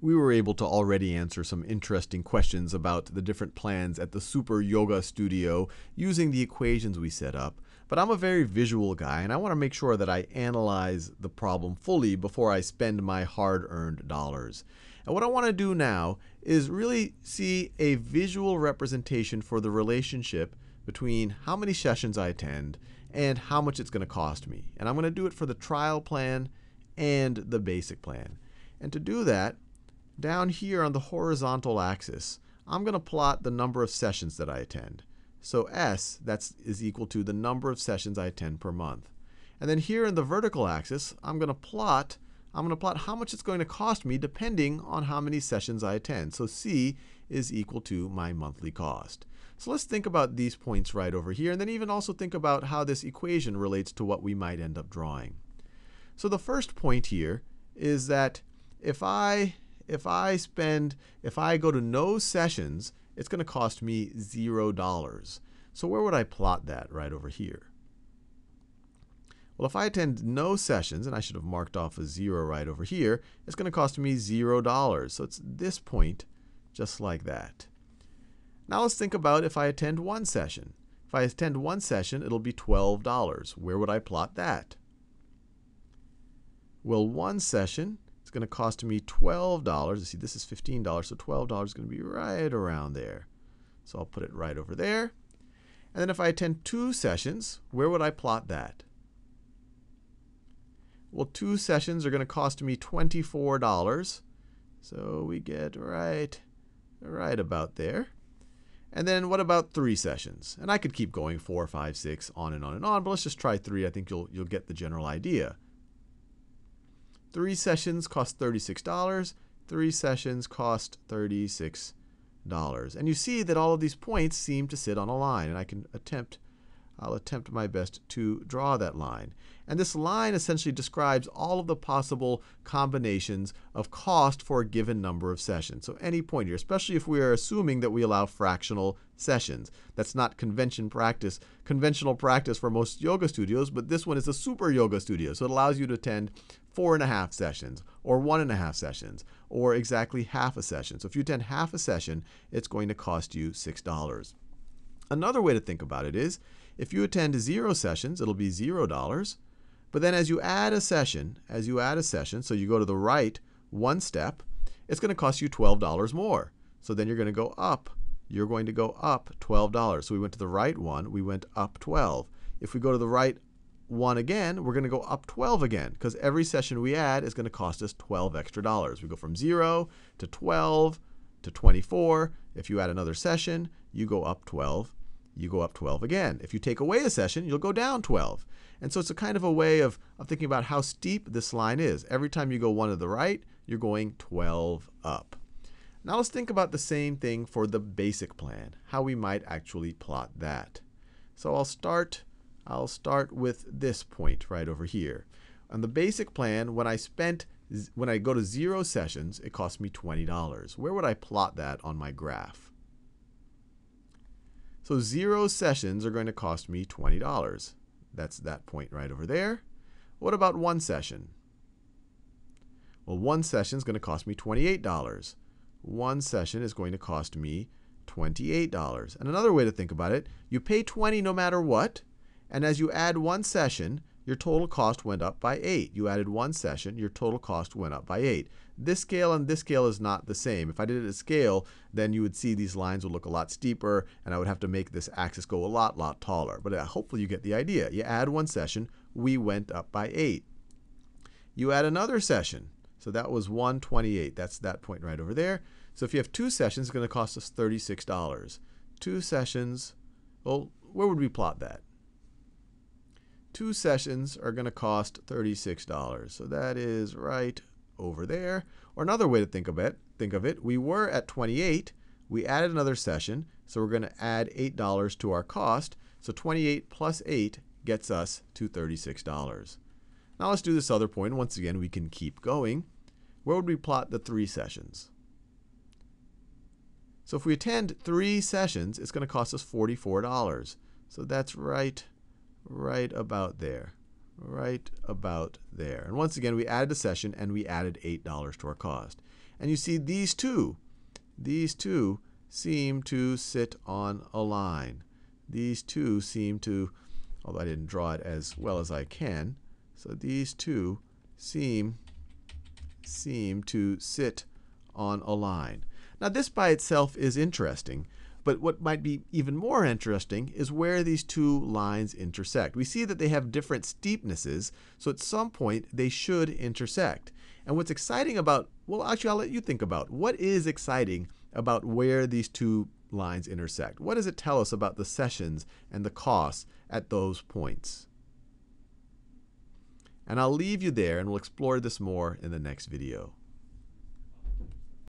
we were able to already answer some interesting questions about the different plans at the Super Yoga Studio using the equations we set up. But I'm a very visual guy, and I want to make sure that I analyze the problem fully before I spend my hard-earned dollars. And what I want to do now is really see a visual representation for the relationship between how many sessions I attend and how much it's going to cost me. And I'm going to do it for the trial plan and the basic plan. And to do that, down here on the horizontal axis, I'm going to plot the number of sessions that I attend. So S, that's is equal to the number of sessions I attend per month. And then here in the vertical axis, I'm going to plot I'm going to plot how much it's going to cost me depending on how many sessions I attend. So C is equal to my monthly cost. So let's think about these points right over here, and then even also think about how this equation relates to what we might end up drawing. So the first point here is that if I if I spend if I go to no sessions, it's going to cost me $0. So where would I plot that right over here? Well, if I attend no sessions, and I should have marked off a 0 right over here, it's going to cost me $0. So it's this point just like that. Now let's think about if I attend one session. If I attend one session, it'll be $12. Where would I plot that? Well, one session going to cost me $12. You see, this is $15, so $12 is going to be right around there. So I'll put it right over there. And then if I attend two sessions, where would I plot that? Well, two sessions are going to cost me $24. So we get right, right about there. And then what about three sessions? And I could keep going four, five, six, on and on and on, but let's just try three. I think you'll, you'll get the general idea. Three sessions cost $36. Three sessions cost $36. And you see that all of these points seem to sit on a line, and I can attempt I'll attempt my best to draw that line. And this line essentially describes all of the possible combinations of cost for a given number of sessions. So any point here, especially if we are assuming that we allow fractional sessions. That's not convention practice, conventional practice for most yoga studios, but this one is a super yoga studio. So it allows you to attend four and a half sessions, or one and a half sessions, or exactly half a session. So if you attend half a session, it's going to cost you $6. Another way to think about it is if you attend zero sessions, it'll be $0. But then as you add a session, as you add a session, so you go to the right one step, it's going to cost you $12 more. So then you're going to go up. You're going to go up $12. So we went to the right one, we went up 12. If we go to the right one again, we're going to go up 12 again because every session we add is going to cost us 12 extra dollars. We go from 0 to 12 to 24. If you add another session, you go up 12 you go up 12 again. If you take away a session, you'll go down 12. And so it's a kind of a way of, of thinking about how steep this line is. Every time you go one to the right, you're going 12 up. Now let's think about the same thing for the basic plan, how we might actually plot that. So I'll start, I'll start with this point right over here. On the basic plan, when I spent when I go to zero sessions, it costs me $20. Where would I plot that on my graph? So zero sessions are going to cost me $20. That's that point right over there. What about one session? Well, one session is going to cost me $28. One session is going to cost me $28. And another way to think about it, you pay 20 no matter what, and as you add one session, your total cost went up by 8. You added one session, your total cost went up by 8. This scale and this scale is not the same. If I did it at scale, then you would see these lines would look a lot steeper, and I would have to make this axis go a lot, lot taller. But uh, hopefully you get the idea. You add one session, we went up by 8. You add another session. So that was 128. That's that point right over there. So if you have two sessions, it's going to cost us $36. Two sessions, well, where would we plot that? Two sessions are going to cost $36. So that is right over there. Or another way to think of it, think of it, we were at 28, we added another session, so we're going to add $8 to our cost. So 28 plus 8 gets us to $36. Now let's do this other point. Once again, we can keep going. Where would we plot the three sessions? So if we attend three sessions, it's going to cost us $44. So that's right right about there. right about there. And once again, we added a session and we added $8 to our cost. And you see these two, these two seem to sit on a line. These two seem to, although I didn't draw it as well as I can, so these two seem, seem to sit on a line. Now this by itself is interesting, but what might be even more interesting is where these two lines intersect. We see that they have different steepnesses, so at some point they should intersect. And what's exciting about, well, actually, I'll let you think about what is exciting about where these two lines intersect. What does it tell us about the sessions and the costs at those points? And I'll leave you there and we'll explore this more in the next video.